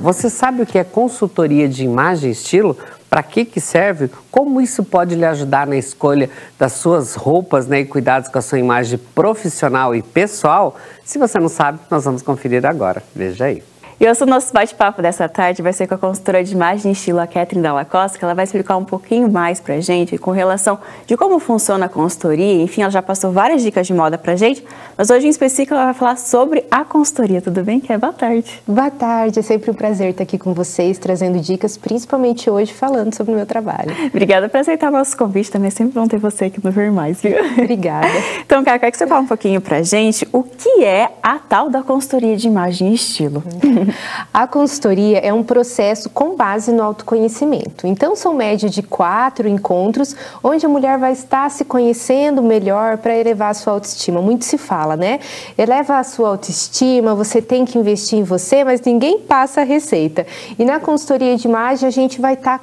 Você sabe o que é consultoria de imagem e estilo? Para que, que serve? Como isso pode lhe ajudar na escolha das suas roupas né, e cuidados com a sua imagem profissional e pessoal? Se você não sabe, nós vamos conferir agora. Veja aí. E o nosso bate-papo dessa tarde vai ser com a consultora de imagem e estilo, a Catherine Dalla Costa, que ela vai explicar um pouquinho mais pra gente com relação de como funciona a consultoria. Enfim, ela já passou várias dicas de moda pra gente, mas hoje em específico ela vai falar sobre a consultoria. Tudo bem, Ké? Boa tarde. Boa tarde, é sempre um prazer estar aqui com vocês, trazendo dicas, principalmente hoje falando sobre o meu trabalho. Obrigada por aceitar o nosso convite, também é sempre bom ter você aqui no Ver Mais, viu? Obrigada. Então, Cá, quer que você fale um pouquinho pra gente o que é a tal da consultoria de imagem e estilo? A consultoria é um processo com base no autoconhecimento. Então, são média de quatro encontros onde a mulher vai estar se conhecendo melhor para elevar a sua autoestima. Muito se fala, né? Eleva a sua autoestima, você tem que investir em você, mas ninguém passa a receita. E na consultoria de imagem, a gente vai estar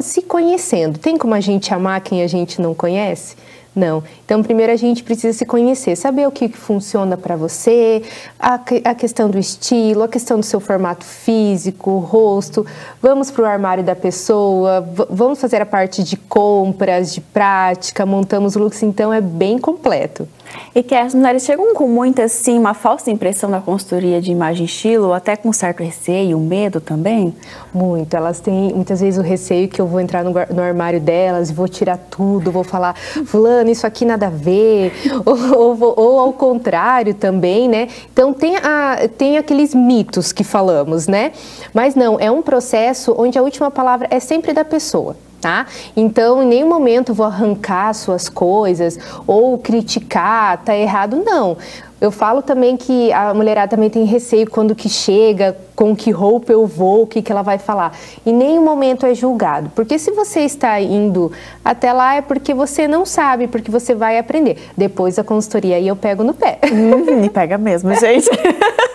se conhecendo. Tem como a gente amar quem a gente não conhece? Não. Então, primeiro a gente precisa se conhecer, saber o que funciona para você, a, a, questão do estilo, a questão do seu formato físico, rosto. Vamos para o armário da pessoa, vamos fazer a parte de compras, de prática, montamos looks, então é bem completo. E que as mulheres chegam com muita, assim, uma falsa impressão da consultoria de imagem e estilo, até com certo receio, medo também? Muito. Elas têm, muitas vezes, o receio que eu vou entrar no, no armário delas, vou tirar tudo, vou falar, fulano, isso aqui nada a ver, ou, ou, ou, ao contrário também, né? Então, tem, a, tem aqueles mitos que falamos, né? Mas não, é um processo onde a última palavra é sempre da pessoa tá? Então, em nenhum momento vou arrancar suas coisas ou criticar, tá errado, não. Eu falo também que a mulherada também tem receio quando que chega, com que roupa eu vou, o que, que ela vai falar. Em nenhum momento é julgado. Porque se você está indo até lá é porque você não sabe, porque você vai aprender. Depois a consultoria aí eu pego no pé. Hum, me pega mesmo, gente.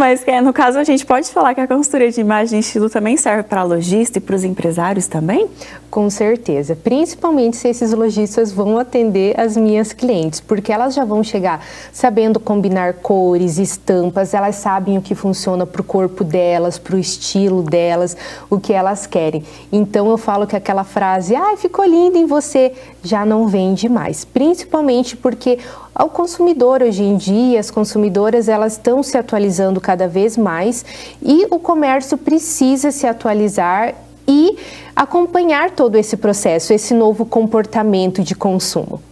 Mas é, no caso a gente pode falar que a consultoria de imagem e estilo também serve para lojista e para os empresários também? Com certeza, principalmente se esses lojistas vão atender as minhas clientes, porque elas já vão chegar sabendo combinar cores, estampas, elas sabem o que funciona para o corpo delas, para o estilo delas, o que elas querem. Então eu falo que aquela frase, ah, ficou linda em você, já não vende mais, principalmente porque ao consumidor hoje em dia, as consumidoras elas estão se atualizando cada vez mais e o comércio precisa se atualizar e acompanhar todo esse processo, esse novo comportamento de consumo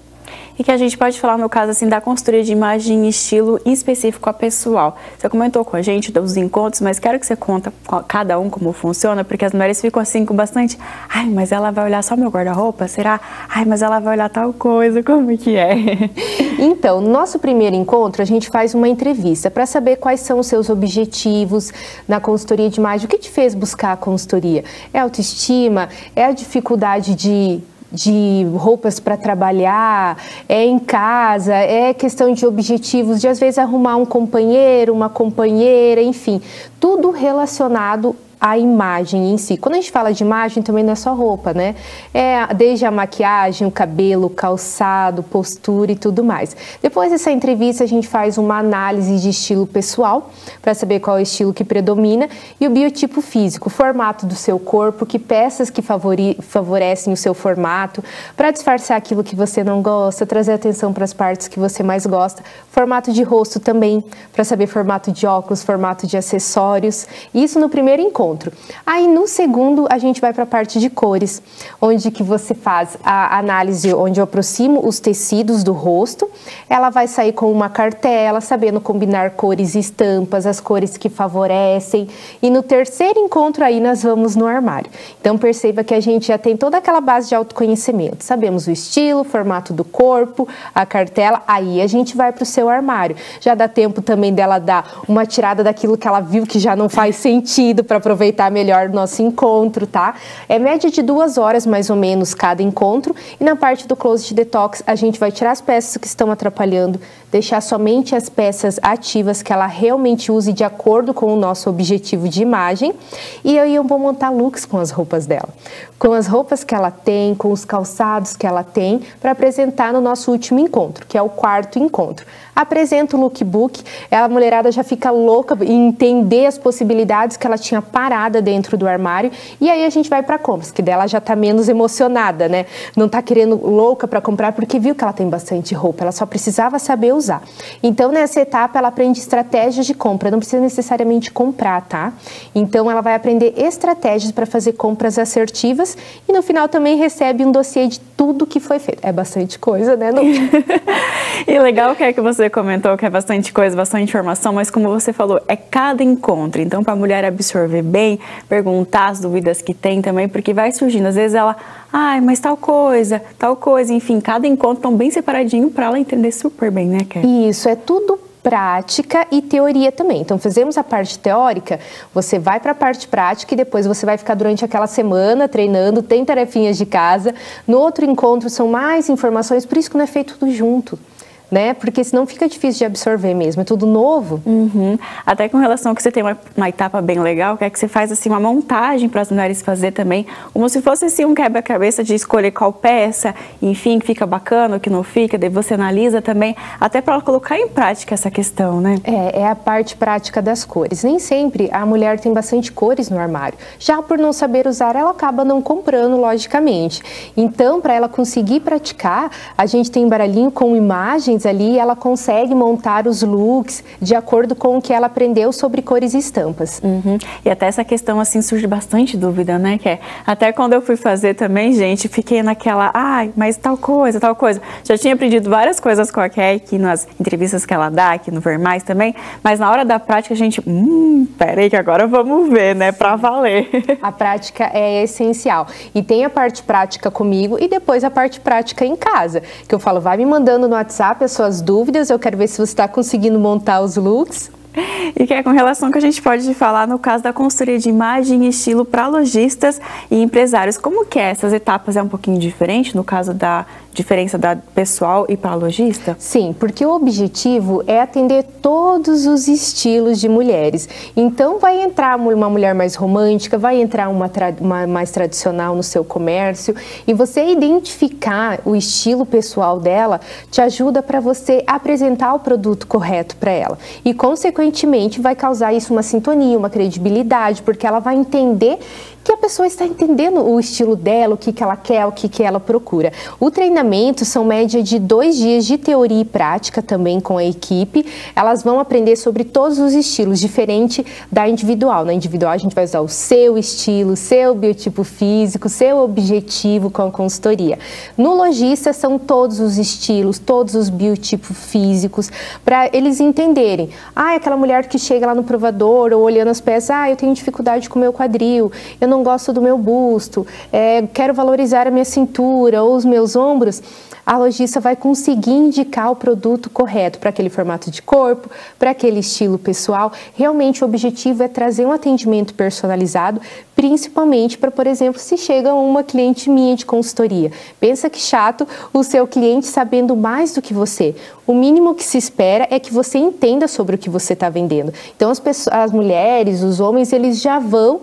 e que a gente pode falar, no caso, assim, da consultoria de imagem e estilo específico a pessoal. Você comentou com a gente dos encontros, mas quero que você conta cada um como funciona, porque as mulheres ficam assim com bastante, ai, mas ela vai olhar só meu guarda-roupa? Será? Ai, mas ela vai olhar tal coisa, como que é? Então, no nosso primeiro encontro, a gente faz uma entrevista para saber quais são os seus objetivos na consultoria de imagem. O que te fez buscar a consultoria? É autoestima? É a dificuldade de de roupas para trabalhar, é em casa, é questão de objetivos, de às vezes arrumar um companheiro, uma companheira, enfim, tudo relacionado a imagem em si. Quando a gente fala de imagem, também não é só roupa, né? É desde a maquiagem, o cabelo, o calçado, postura e tudo mais. Depois dessa entrevista, a gente faz uma análise de estilo pessoal para saber qual é o estilo que predomina e o biotipo físico, o formato do seu corpo, que peças que favorecem o seu formato, para disfarçar aquilo que você não gosta, trazer atenção para as partes que você mais gosta, formato de rosto também, para saber formato de óculos, formato de acessórios. Isso no primeiro encontro encontro. Aí no segundo a gente vai para a parte de cores, onde que você faz a análise, onde eu aproximo os tecidos do rosto. Ela vai sair com uma cartela, sabendo combinar cores e estampas, as cores que favorecem. E no terceiro encontro aí nós vamos no armário. Então perceba que a gente já tem toda aquela base de autoconhecimento. Sabemos o estilo, o formato do corpo, a cartela. Aí a gente vai para o seu armário. Já dá tempo também dela dar uma tirada daquilo que ela viu que já não faz sentido para aproveitar melhor o nosso encontro, tá? É média de duas horas mais ou menos cada encontro. E na parte do Closet Detox, a gente vai tirar as peças que estão atrapalhando, deixar somente as peças ativas que ela realmente use de acordo com o nosso objetivo de imagem. E aí eu vou montar looks com as roupas dela, com as roupas que ela tem, com os calçados que ela tem, para apresentar no nosso último encontro, que é o quarto encontro apresenta o lookbook, a mulherada já fica louca em entender as possibilidades que ela tinha parada dentro do armário e aí a gente vai para compras, que dela já tá menos emocionada, né? Não tá querendo louca para comprar porque viu que ela tem bastante roupa, ela só precisava saber usar. Então nessa etapa ela aprende estratégias de compra, não precisa necessariamente comprar, tá? Então ela vai aprender estratégias para fazer compras assertivas e no final também recebe um dossiê de tudo que foi feito. É bastante coisa, né? Não... e legal que é que você comentou que é bastante coisa, bastante informação, mas como você falou, é cada encontro. Então, para a mulher absorver bem, perguntar as dúvidas que tem também, porque vai surgindo. Às vezes ela, ai, mas tal coisa, tal coisa, enfim, cada encontro tão bem separadinho para ela entender super bem, né, Isso, é tudo prática e teoria também. Então, fazemos a parte teórica, você vai para a parte prática e depois você vai ficar durante aquela semana treinando, tem tarefinhas de casa. No outro encontro são mais informações, por isso que não é feito tudo junto né? Porque senão fica difícil de absorver mesmo, é tudo novo. Uhum. Até com relação que você tem uma, uma, etapa bem legal, que é que você faz assim uma montagem para as mulheres fazer também, como se fosse assim um quebra-cabeça de escolher qual peça, enfim, que fica bacana, o que não fica, daí você analisa também, até para colocar em prática essa questão, né? É, é a parte prática das cores. Nem sempre a mulher tem bastante cores no armário. Já por não saber usar, ela acaba não comprando, logicamente. Então, para ela conseguir praticar, a gente tem baralhinho com imagens ali, ela consegue montar os looks de acordo com o que ela aprendeu sobre cores e estampas. Uhum. E até essa questão, assim, surge bastante dúvida, né? Que é, até quando eu fui fazer também, gente, fiquei naquela, ai, mas tal coisa, tal coisa. Já tinha aprendido várias coisas com a Kay aqui nas entrevistas que ela dá, aqui no Ver Mais também, mas na hora da prática a gente, hum, peraí que agora vamos ver, né? Pra valer. A prática é essencial. E tem a parte prática comigo e depois a parte prática em casa, que eu falo, vai me mandando no WhatsApp as suas dúvidas, eu quero ver se você está conseguindo montar os looks. E que é com relação que a gente pode falar no caso da consultoria de imagem e estilo para lojistas e empresários. Como que é? Essas etapas é um pouquinho diferente no caso da diferença da pessoal e para lojista? Sim, porque o objetivo é atender todos os estilos de mulheres. Então vai entrar uma mulher mais romântica, vai entrar uma, uma mais tradicional no seu comércio e você identificar o estilo pessoal dela te ajuda para você apresentar o produto correto para ela. E consequentemente vai causar isso uma sintonia, uma credibilidade, porque ela vai entender que a pessoa está entendendo o estilo dela, o que, que ela quer, o que, que ela procura. O treinamento são média de dois dias de teoria e prática também com a equipe. Elas vão aprender sobre todos os estilos, diferente da individual. Na individual a gente vai usar o seu estilo, seu biotipo físico, seu objetivo com a consultoria. No lojista são todos os estilos, todos os biotipos físicos, para eles entenderem. Ah, aquela mulher que chega lá no provador ou olhando as peças, ah, eu tenho dificuldade com o meu quadril, eu não não gosto do meu busto, é, quero valorizar a minha cintura ou os meus ombros, a lojista vai conseguir indicar o produto correto para aquele formato de corpo, para aquele estilo pessoal. Realmente o objetivo é trazer um atendimento personalizado, principalmente para, por exemplo, se chega uma cliente minha de consultoria. Pensa que chato o seu cliente sabendo mais do que você. O mínimo que se espera é que você entenda sobre o que você está vendendo. Então as, pessoas, as mulheres, os homens, eles já vão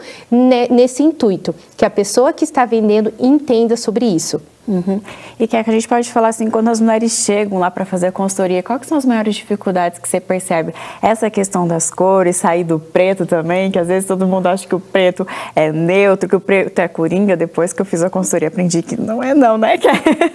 nesse intuito, que a pessoa que está vendendo entenda sobre isso. Uhum. E que, é que a gente pode falar assim, quando as mulheres chegam lá para fazer a consultoria, quais são as maiores dificuldades que você percebe? Essa questão das cores, sair do preto também, que às vezes todo mundo acha que o preto é neutro, que o preto é coringa. Depois que eu fiz a consultoria, aprendi que não é não, né?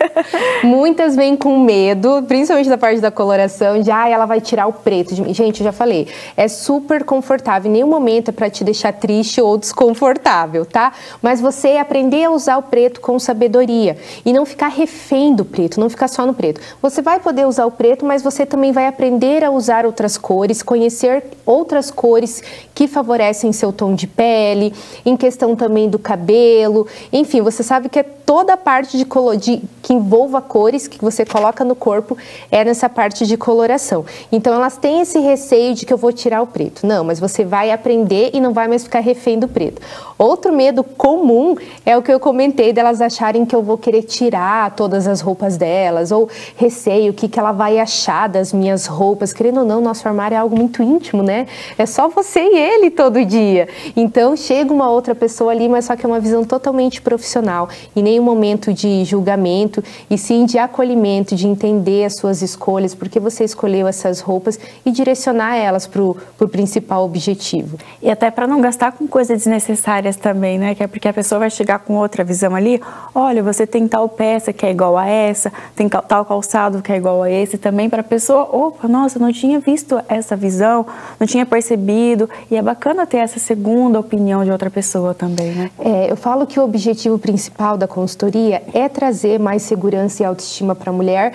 Muitas vêm com medo, principalmente da parte da coloração, de ah, ela vai tirar o preto. Gente, eu já falei, é super confortável, em nenhum momento é para te deixar triste ou desconfortável, tá? Mas você aprender a usar o preto com sabedoria e não ficar refém do preto, não ficar só no preto. Você vai poder usar o preto, mas você também vai aprender a usar outras cores, conhecer outras cores que favorecem seu tom de pele, questão também do cabelo, enfim, você sabe que é toda a parte de, de que envolva cores que você coloca no corpo é nessa parte de coloração. Então elas têm esse receio de que eu vou tirar o preto. Não, mas você vai aprender e não vai mais ficar refém do preto. Outro medo comum é o que eu comentei delas acharem que eu vou querer retirar todas as roupas delas, ou receio, o que, que ela vai achar das minhas roupas. Querendo ou não, nosso armário é algo muito íntimo, né? É só você e ele todo dia. Então chega uma outra pessoa ali, mas só que é uma visão totalmente profissional, em nenhum momento de julgamento, e sim de acolhimento, de entender as suas escolhas, porque você escolheu essas roupas e direcionar elas para o principal objetivo. E até para não gastar com coisas desnecessárias também, né? Que é porque a pessoa vai chegar com outra visão ali, olha, você tem tal peça que é igual a essa, tem tal calçado que é igual a esse também para a pessoa, opa, nossa, não tinha visto essa visão, não tinha percebido, e é bacana ter essa segunda opinião de outra pessoa também, né? É, eu falo que o objetivo principal da consultoria é trazer mais segurança e autoestima para a mulher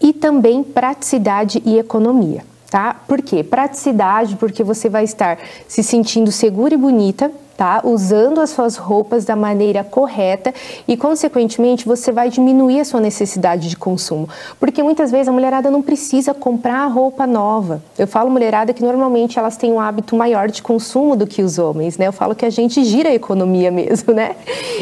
e também praticidade e economia tá? Por quê? Praticidade, porque você vai estar se sentindo segura e bonita, tá? Usando as suas roupas da maneira correta e, consequentemente, você vai diminuir a sua necessidade de consumo. Porque muitas vezes a mulherada não precisa comprar roupa nova. Eu falo mulherada que normalmente elas têm um hábito maior de consumo do que os homens, né? Eu falo que a gente gira a economia mesmo, né?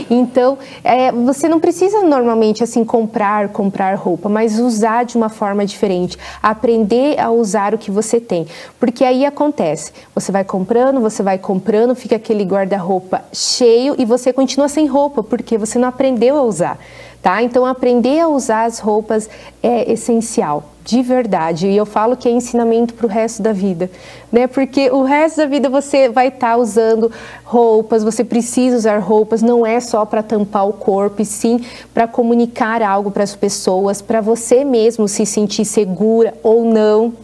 Então, é, você não precisa normalmente assim comprar, comprar roupa, mas usar de uma forma diferente, aprender a usar o que você tem. Porque aí acontece, você vai comprando, você vai comprando, fica aquele guarda guarda-roupa cheio e você continua sem roupa porque você não aprendeu a usar, tá? Então aprender a usar as roupas é essencial, de verdade. E eu falo que é ensinamento para o resto da vida, né? Porque o resto da vida você vai estar tá usando roupas, você precisa usar roupas, não é só para tampar o corpo, e sim para comunicar algo para as pessoas, para você mesmo se sentir segura ou não,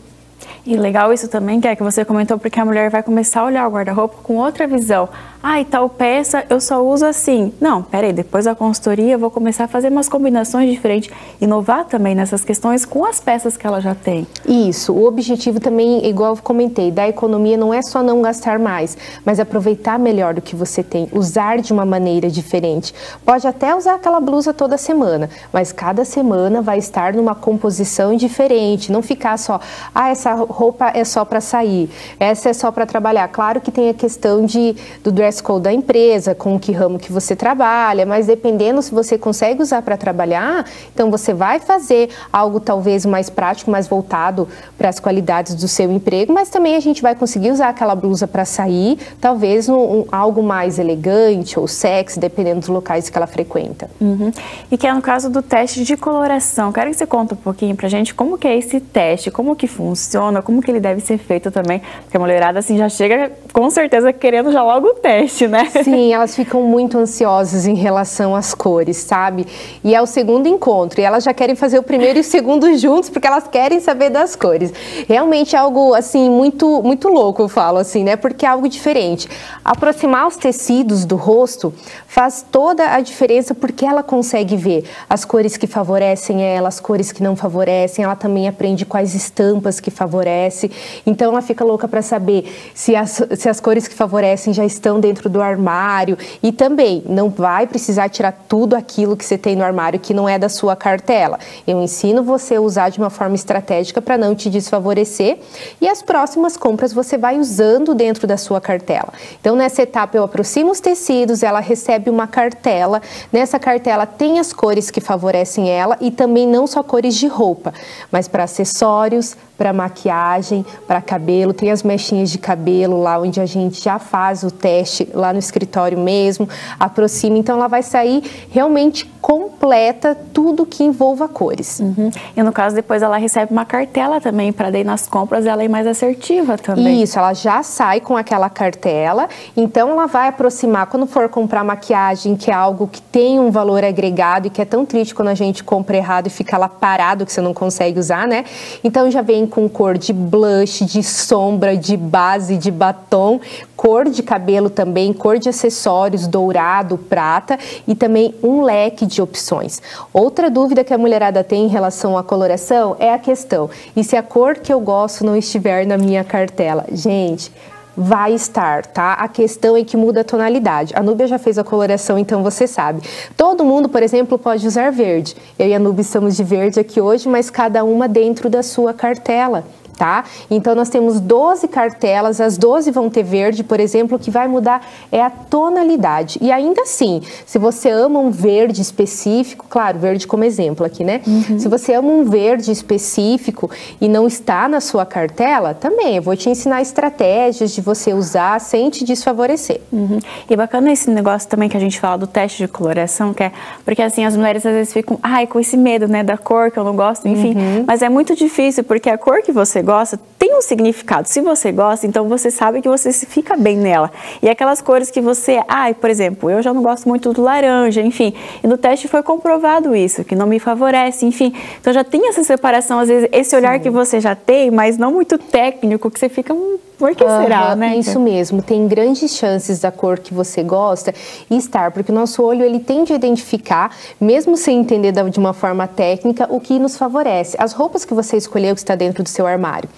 e legal isso também, que é que você comentou, porque a mulher vai começar a olhar o guarda-roupa com outra visão. Ah, e tal peça eu só uso assim. Não, peraí, depois da consultoria eu vou começar a fazer umas combinações diferentes, inovar também nessas questões com as peças que ela já tem. Isso, o objetivo também, igual eu comentei, da economia não é só não gastar mais, mas aproveitar melhor do que você tem, usar de uma maneira diferente. Pode até usar aquela blusa toda semana, mas cada semana vai estar numa composição diferente, não ficar só, ah, essa roupa é só para sair, essa é só para trabalhar. Claro que tem a questão de, do dress code da empresa, com que ramo que você trabalha, mas dependendo se você consegue usar para trabalhar, então você vai fazer algo talvez mais prático, mais voltado para as qualidades do seu emprego, mas também a gente vai conseguir usar aquela blusa para sair, talvez um, um, algo mais elegante ou sexy, dependendo dos locais que ela frequenta. Uhum. E que é no caso do teste de coloração. Quero que você conte um pouquinho para gente como que é esse teste, como que funciona, como que ele deve ser feito também, porque a mulherada assim já chega com certeza querendo já logo o teste, né? Sim, elas ficam muito ansiosas em relação às cores, sabe? E é o segundo encontro, e elas já querem fazer o primeiro e o segundo juntos, porque elas querem saber das cores. Realmente é algo assim muito muito louco, eu falo assim, né? Porque é algo diferente. Aproximar os tecidos do rosto faz toda a diferença porque ela consegue ver as cores que favorecem ela, as cores que não favorecem, ela também aprende quais estampas que favorecem favorece. Então ela fica louca para saber se as, se as cores que favorecem já estão dentro do armário. E também não vai precisar tirar tudo aquilo que você tem no armário que não é da sua cartela. Eu ensino você a usar de uma forma estratégica para não te desfavorecer. E as próximas compras você vai usando dentro da sua cartela. Então nessa etapa eu aproximo os tecidos, ela recebe uma cartela. Nessa cartela tem as cores que favorecem ela e também não só cores de roupa, mas para acessórios, para maquiagem, para cabelo, tem as mechinhas de cabelo lá onde a gente já faz o teste lá no escritório mesmo, aproxima, então ela vai sair realmente completa tudo que envolva cores. Uhum. E no caso depois ela recebe uma cartela também para daí nas compras ela ir mais assertiva também. Isso, ela já sai com aquela cartela, então ela vai aproximar quando for comprar maquiagem, que é algo que tem um valor agregado e que é tão triste quando a gente compra errado e fica lá parado que você não consegue usar, né? Então já vem com cor de blush, de sombra, de base, de batom, cor de cabelo também, cor de acessórios, dourado, prata e também um leque de opções. Outra dúvida que a mulherada tem em relação à coloração é a questão: e se a cor que eu gosto não estiver na minha cartela? Gente, vai estar, tá? A questão é que muda a tonalidade. A Núbia já fez a coloração, então você sabe. Todo mundo, por exemplo, pode usar verde. Eu e a Núbia estamos de verde aqui hoje, mas cada uma dentro da sua cartela tá? Então nós temos 12 cartelas, as 12 vão ter verde, por exemplo, o que vai mudar é a tonalidade. E ainda assim, se você ama um verde específico, claro, verde como exemplo aqui, né? Uhum. Se você ama um verde específico e não está na sua cartela, também eu vou te ensinar estratégias de você usar sem te desfavorecer. Uhum. E bacana esse negócio também que a gente fala do teste de coloração, que é porque assim as mulheres às vezes ficam, ai, com esse medo, né, da cor que eu não gosto, enfim, uhum. mas é muito difícil porque a cor que você gosta tem um significado. Se você gosta, então você sabe que você se fica bem nela. E aquelas cores que você, ai, por exemplo, eu já não gosto muito do laranja, enfim. E no teste foi comprovado isso, que não me favorece, enfim. Então já tem essa separação, às vezes, esse olhar Sim. que você já tem, mas não muito técnico, que você fica, hum, por que será, né? Isso mesmo, tem grandes chances da cor que você gosta estar, porque o nosso olho ele tende a identificar, mesmo sem entender de uma forma técnica, o que nos favorece. As roupas que você escolheu que está dentro do seu armário.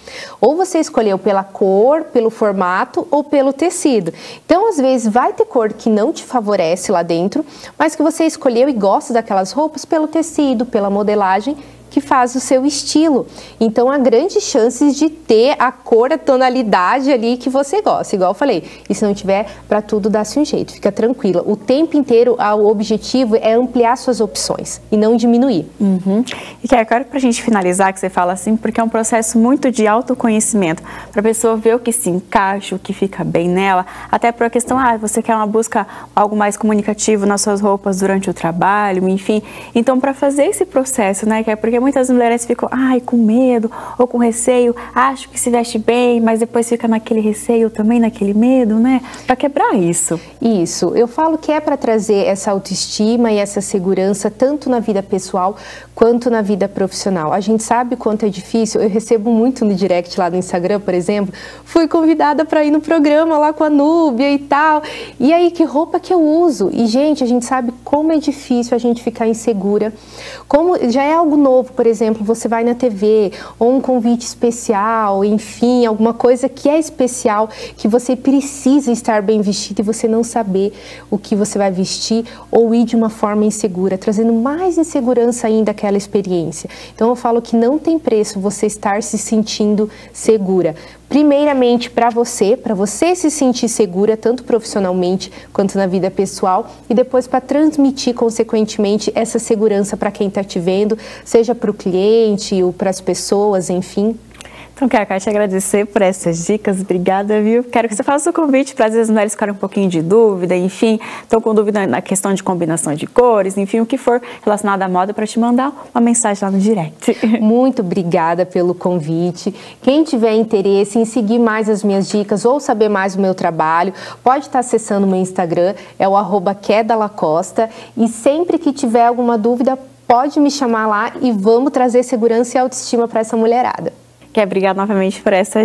Ou você escolheu pela cor, pelo formato ou pelo tecido. Então, às vezes, vai ter cor que não te favorece lá dentro, mas que você escolheu e gosta daquelas roupas pelo tecido, pela modelagem que faz o seu estilo. Então, há grandes chances de ter a cor, a tonalidade ali que você gosta. Igual eu falei, e se não tiver, para tudo dá-se um jeito, fica tranquila. O tempo inteiro, o objetivo é ampliar suas opções e não diminuir. Uhum. E que agora, para a gente finalizar, que você fala assim, porque é um processo muito de autoconhecimento, para a pessoa ver o que se encaixa, o que fica bem nela, até para a questão, ah, você quer uma busca algo mais comunicativo nas suas roupas durante o trabalho, enfim. Então, para fazer esse processo, né, que é porque muitas mulheres ficam, ai, com medo ou com receio, acho que se veste bem, mas depois fica naquele receio também, naquele medo, né? Para quebrar isso. Isso. Eu falo que é para trazer essa autoestima e essa segurança tanto na vida pessoal quanto na vida profissional. A gente sabe quanto é difícil. Eu recebo muito no direct lá no Instagram, por exemplo. Fui convidada para ir no programa lá com a Núbia e tal. E aí, que roupa que eu uso? E, gente, a gente sabe como é difícil a gente ficar insegura. Como já é algo novo novo, por exemplo, você vai na TV, ou um convite especial, enfim, alguma coisa que é especial, que você precisa estar bem vestido e você não saber o que você vai vestir ou ir de uma forma insegura, trazendo mais insegurança ainda àquela experiência. Então eu falo que não tem preço você estar se sentindo segura primeiramente para você, para você se sentir segura, tanto profissionalmente quanto na vida pessoal, e depois para transmitir, consequentemente, essa segurança para quem está te vendo, seja para o cliente ou para as pessoas, enfim. Então, quero te agradecer por essas dicas, obrigada, viu? Quero que você faça o convite para as mulheres ficarem um pouquinho de dúvida, enfim, estão com dúvida na questão de combinação de cores, enfim, o que for relacionado à moda, para te mandar uma mensagem lá no direct. Muito obrigada pelo convite. Quem tiver interesse em seguir mais as minhas dicas ou saber mais do meu trabalho, pode estar acessando o meu Instagram, é o arroba Lacosta, e sempre que tiver alguma dúvida, pode me chamar lá e vamos trazer segurança e autoestima para essa mulherada. Quer obrigada novamente por essa